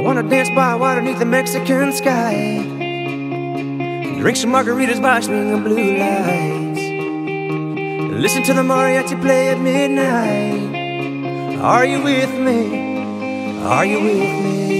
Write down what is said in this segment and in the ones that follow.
wanna dance by water beneath the Mexican sky. Drink some margaritas by swinging blue lights. Listen to the mariachi play at midnight. Are you with me? Are you with me?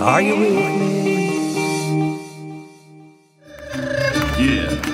Are you with me? Yeah.